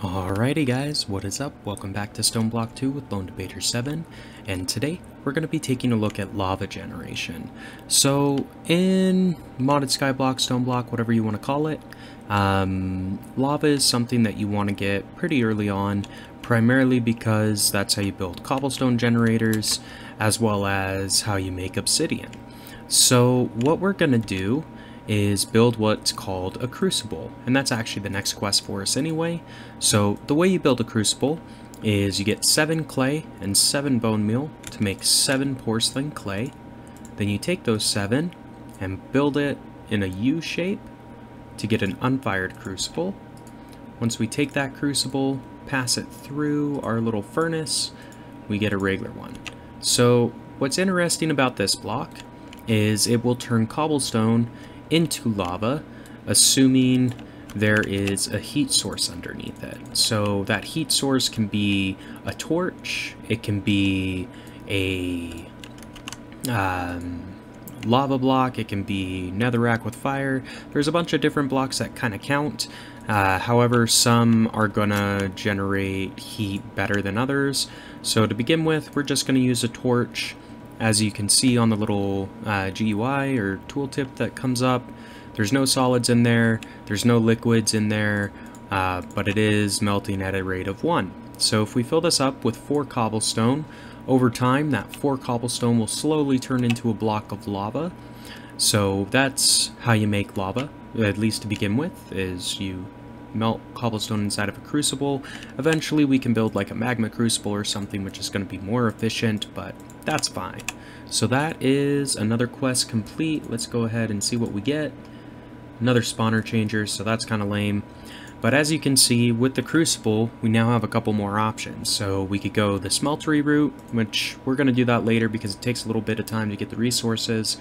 Alrighty guys, what is up? Welcome back to Stoneblock 2 with Lone Debater 7, and today we're going to be taking a look at lava generation. So, in modded skyblock, stoneblock, whatever you want to call it, um, lava is something that you want to get pretty early on, primarily because that's how you build cobblestone generators, as well as how you make obsidian. So, what we're going to do is build what's called a crucible, and that's actually the next quest for us anyway. So the way you build a crucible is you get 7 clay and 7 bone meal to make 7 porcelain clay. Then you take those 7 and build it in a U shape to get an unfired crucible. Once we take that crucible, pass it through our little furnace, we get a regular one. So what's interesting about this block is it will turn cobblestone into lava, assuming there is a heat source underneath it. So that heat source can be a torch, it can be a um, lava block, it can be netherrack with fire. There's a bunch of different blocks that kind of count. Uh, however, some are gonna generate heat better than others. So to begin with, we're just gonna use a torch. As you can see on the little uh, GUI or tooltip that comes up, there's no solids in there, there's no liquids in there, uh, but it is melting at a rate of 1. So if we fill this up with 4 cobblestone, over time that 4 cobblestone will slowly turn into a block of lava. So that's how you make lava, at least to begin with, is you melt cobblestone inside of a crucible. Eventually we can build like a magma crucible or something which is going to be more efficient, but that's fine. So that is another quest complete. Let's go ahead and see what we get. Another spawner changer, so that's kind of lame. But as you can see, with the Crucible, we now have a couple more options. So we could go the smeltery route, which we're going to do that later because it takes a little bit of time to get the resources.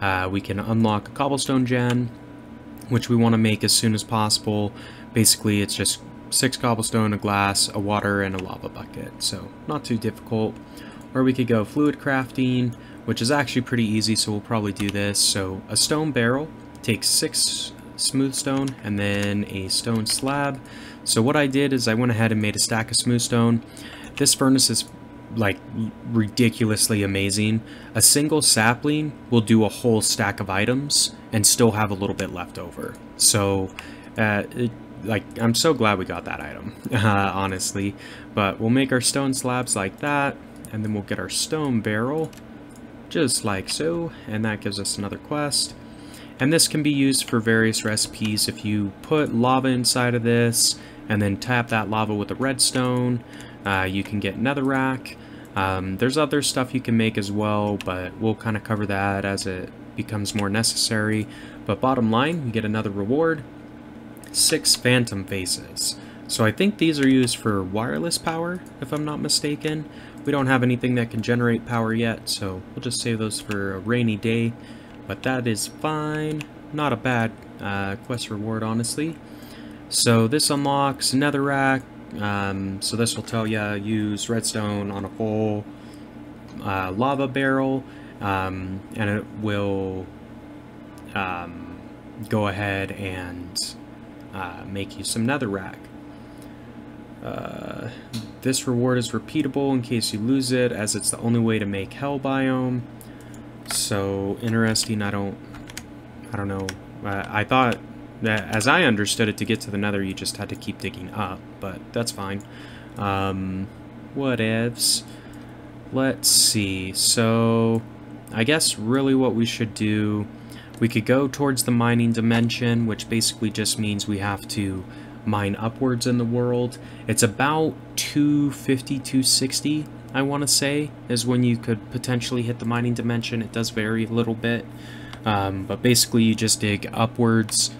Uh, we can unlock a cobblestone gen, which we want to make as soon as possible. Basically, it's just six cobblestone, a glass, a water, and a lava bucket. So not too difficult. Or we could go fluid crafting, which is actually pretty easy, so we'll probably do this. So a stone barrel takes six smooth stone and then a stone slab. So what I did is I went ahead and made a stack of smooth stone. This furnace is like ridiculously amazing. A single sapling will do a whole stack of items and still have a little bit left over. So uh, like I'm so glad we got that item, uh, honestly. But we'll make our stone slabs like that, and then we'll get our stone barrel, just like so, and that gives us another quest. And this can be used for various recipes. If you put lava inside of this, and then tap that lava with a redstone, uh, you can get netherrack. Um, there's other stuff you can make as well, but we'll kind of cover that as it becomes more necessary. But bottom line, we get another reward, six phantom faces. So I think these are used for wireless power, if I'm not mistaken. We don't have anything that can generate power yet, so we'll just save those for a rainy day. But that is fine. Not a bad uh, quest reward, honestly. So this unlocks netherrack. Um, so this will tell you use redstone on a full uh, lava barrel, um, and it will um, go ahead and uh, make you some netherrack. Uh, this reward is repeatable in case you lose it, as it's the only way to make hell biome. So interesting. I don't. I don't know. I thought that, as I understood it, to get to the Nether, you just had to keep digging up, but that's fine. Um, what ifs? Let's see. So, I guess really what we should do, we could go towards the mining dimension, which basically just means we have to mine upwards in the world. It's about 250, 260 I want to say, is when you could potentially hit the mining dimension. It does vary a little bit, um, but basically you just dig upwards,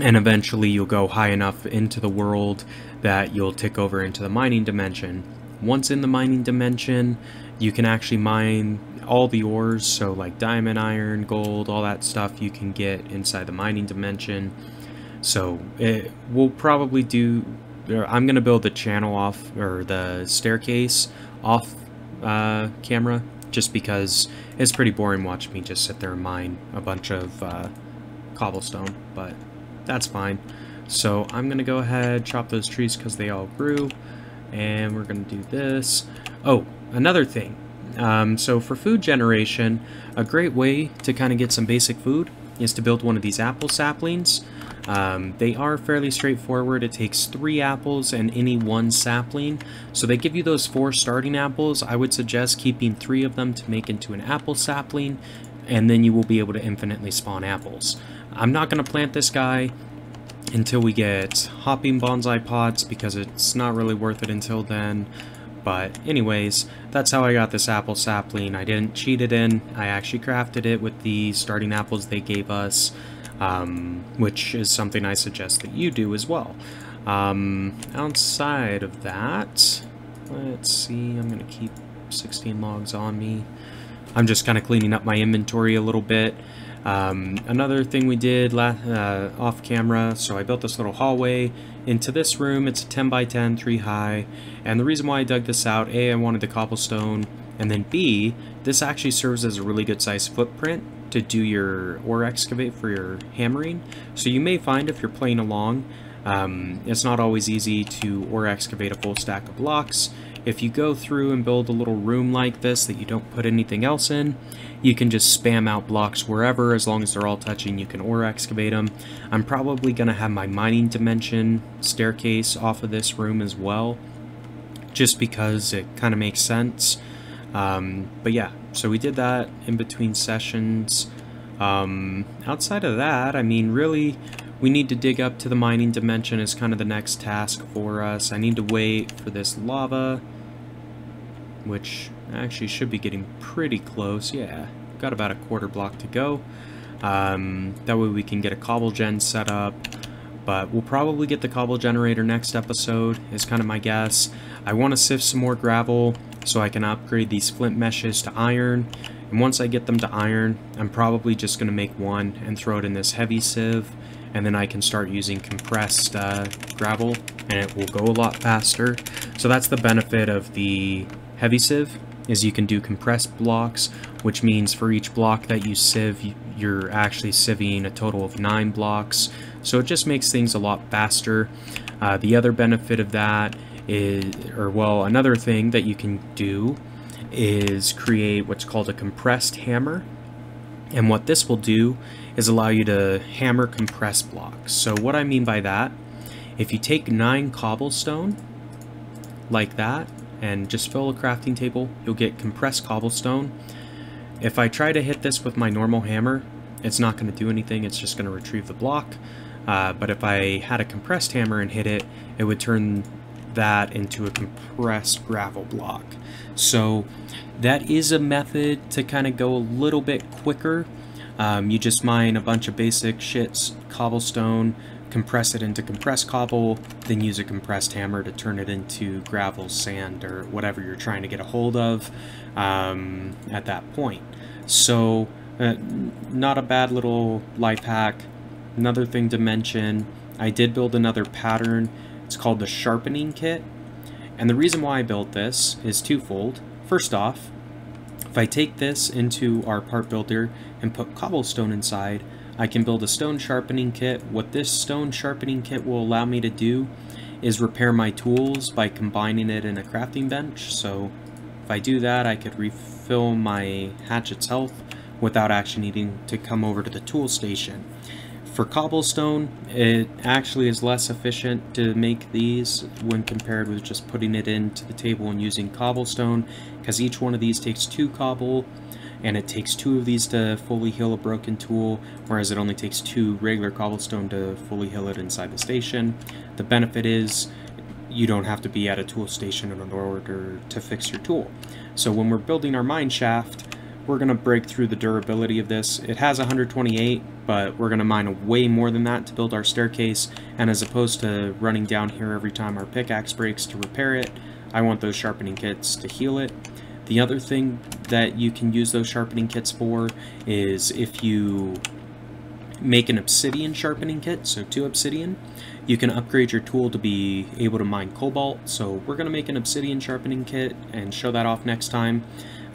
and eventually you'll go high enough into the world that you'll tick over into the mining dimension. Once in the mining dimension, you can actually mine all the ores, so like diamond, iron, gold, all that stuff you can get inside the mining dimension. So it, we'll probably do I'm going to build the channel off, or the staircase off uh, camera, just because it's pretty boring watching me just sit there and mine a bunch of uh, cobblestone, but that's fine. So I'm going to go ahead, chop those trees because they all grew. And we're going to do this. Oh, another thing. Um, so for food generation, a great way to kind of get some basic food is to build one of these apple saplings. Um, they are fairly straightforward. It takes three apples and any one sapling. So they give you those four starting apples. I would suggest keeping three of them to make into an apple sapling, and then you will be able to infinitely spawn apples. I'm not going to plant this guy until we get hopping bonsai pots because it's not really worth it until then. But anyways, that's how I got this apple sapling. I didn't cheat it in. I actually crafted it with the starting apples they gave us um, which is something I suggest that you do as well. Um, outside of that, let's see, I'm going to keep 16 logs on me. I'm just kind of cleaning up my inventory a little bit. Um, another thing we did uh, off camera, so I built this little hallway into this room. It's a 10 by 10, 3 high, and the reason why I dug this out, A, I wanted the cobblestone, and then B, this actually serves as a really good size footprint to do your ore excavate for your hammering. So you may find if you're playing along, um, it's not always easy to ore excavate a full stack of blocks. If you go through and build a little room like this that you don't put anything else in, you can just spam out blocks wherever, as long as they're all touching, you can ore excavate them. I'm probably going to have my mining dimension staircase off of this room as well, just because it kind of makes sense. Um, but yeah, so we did that in between sessions. Um, outside of that, I mean, really, we need to dig up to the mining dimension is kind of the next task for us. I need to wait for this lava, which actually should be getting pretty close. Yeah, got about a quarter block to go. Um, that way we can get a cobble gen set up. But we'll probably get the cobble generator next episode, is kind of my guess. I want to sift some more gravel so I can upgrade these flint meshes to iron. And once I get them to iron, I'm probably just going to make one and throw it in this heavy sieve. And then I can start using compressed uh, gravel, and it will go a lot faster. So that's the benefit of the heavy sieve, is you can do compressed blocks, which means for each block that you sieve, you're actually sieving a total of nine blocks. So it just makes things a lot faster. Uh, the other benefit of that is, or well, another thing that you can do is create what's called a compressed hammer. And what this will do is allow you to hammer compressed blocks. So what I mean by that, if you take nine cobblestone, like that, and just fill a crafting table, you'll get compressed cobblestone. If I try to hit this with my normal hammer, it's not going to do anything, it's just going to retrieve the block. Uh, but if I had a compressed hammer and hit it, it would turn that into a compressed gravel block. So that is a method to kind of go a little bit quicker. Um, you just mine a bunch of basic shits, cobblestone, compress it into compressed cobble, then use a compressed hammer to turn it into gravel, sand, or whatever you're trying to get a hold of um, at that point. So, uh, not a bad little life hack. Another thing to mention, I did build another pattern it's called the Sharpening Kit. And the reason why I built this is twofold. First off, if I take this into our part builder and put cobblestone inside, I can build a stone sharpening kit. What this stone sharpening kit will allow me to do is repair my tools by combining it in a crafting bench. So if I do that, I could refill my hatchet's health without actually needing to come over to the tool station. For cobblestone, it actually is less efficient to make these when compared with just putting it into the table and using cobblestone, because each one of these takes two cobble, and it takes two of these to fully heal a broken tool, whereas it only takes two regular cobblestone to fully heal it inside the station. The benefit is you don't have to be at a tool station in order to fix your tool. So when we're building our mine shaft, we're going to break through the durability of this. It has 128, but we're going to mine way more than that to build our staircase, and as opposed to running down here every time our pickaxe breaks to repair it, I want those sharpening kits to heal it. The other thing that you can use those sharpening kits for is if you make an obsidian sharpening kit, so two obsidian, you can upgrade your tool to be able to mine cobalt. So we're going to make an obsidian sharpening kit and show that off next time.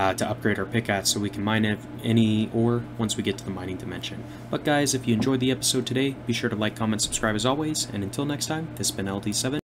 Uh, to upgrade our pickaxe so we can mine any ore once we get to the mining dimension. But guys, if you enjoyed the episode today, be sure to like, comment, subscribe as always, and until next time, this has been LD7,